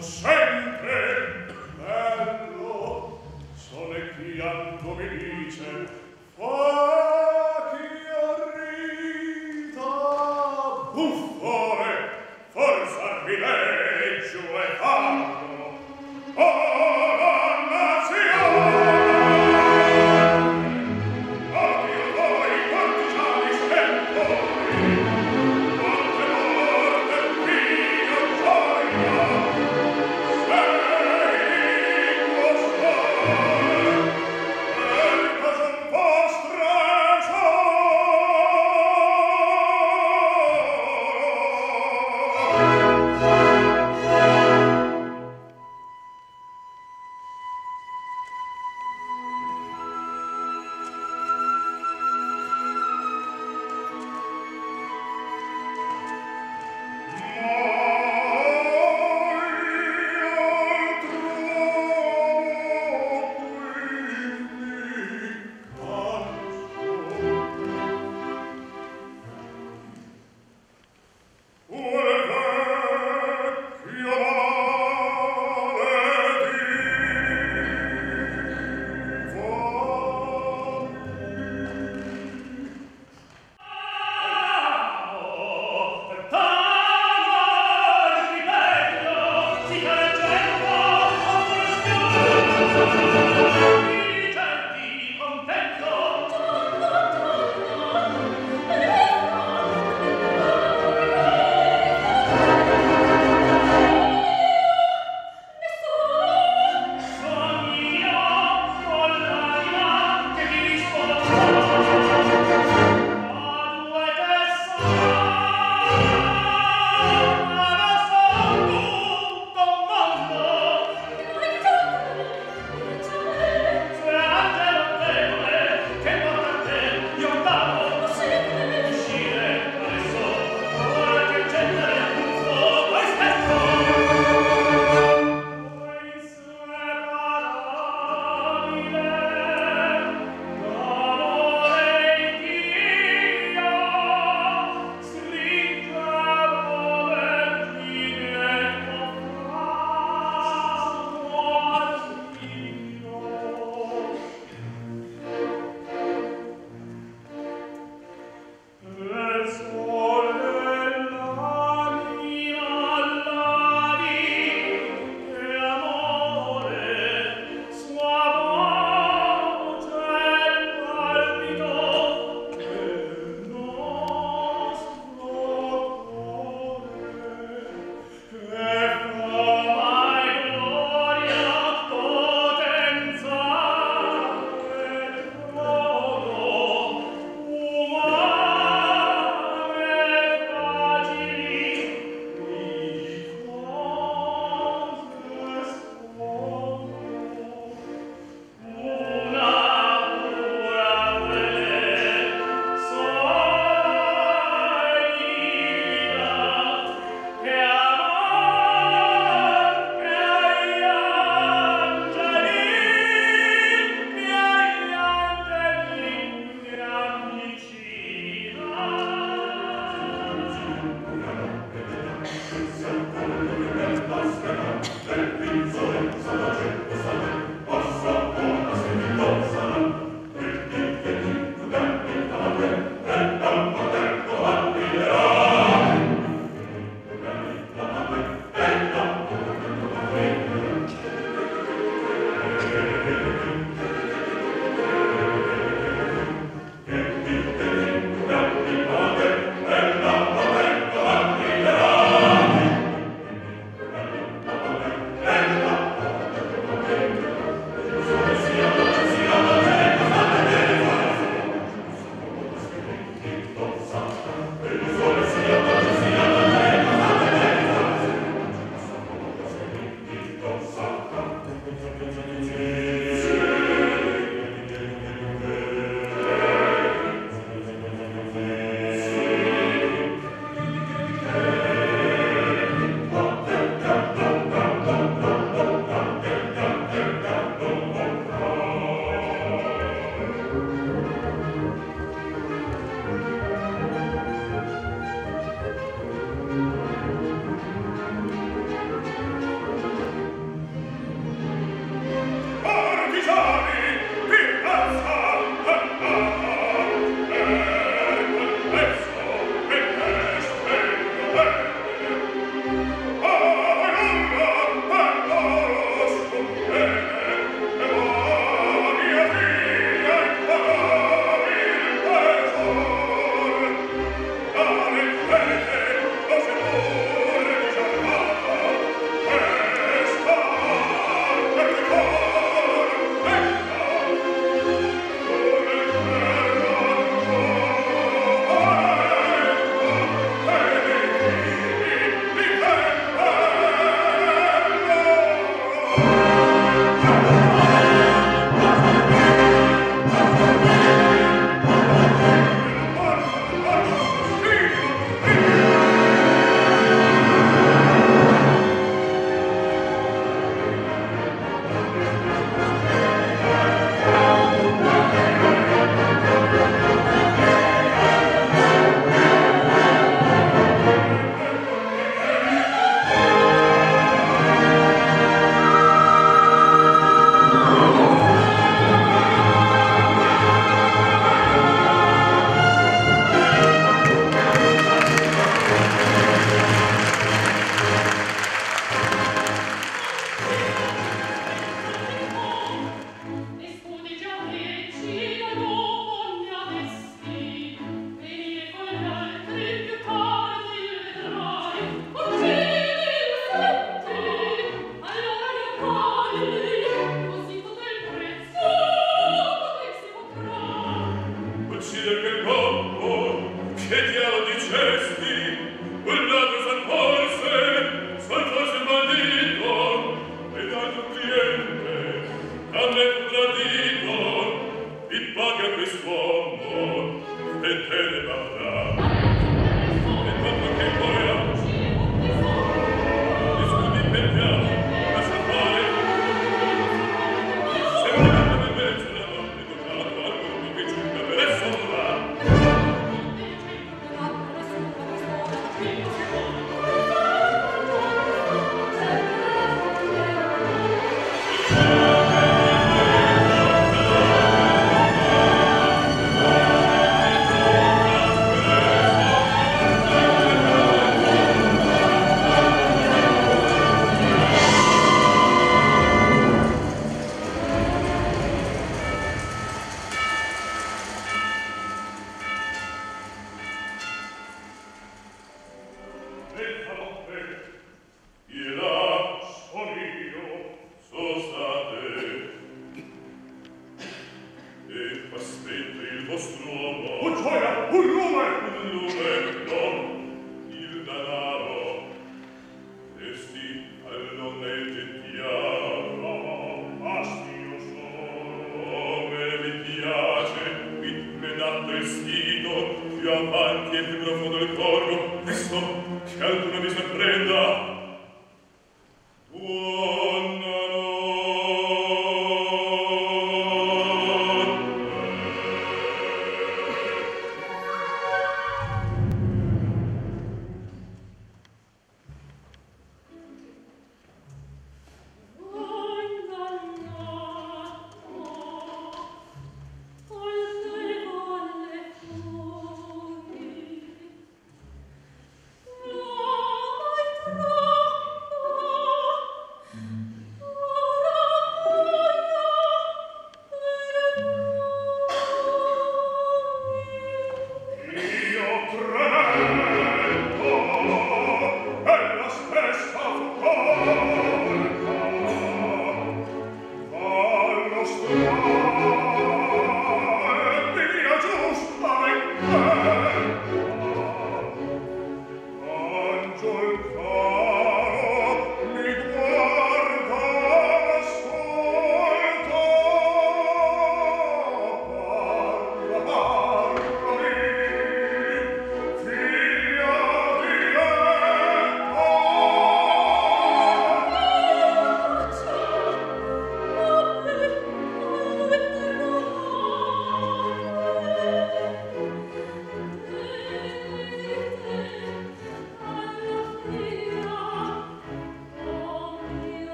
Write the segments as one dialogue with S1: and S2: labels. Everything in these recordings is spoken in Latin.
S1: sempre bello, sole chi anco mi dice, oh,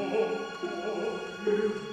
S1: Oh,
S2: oh, oh,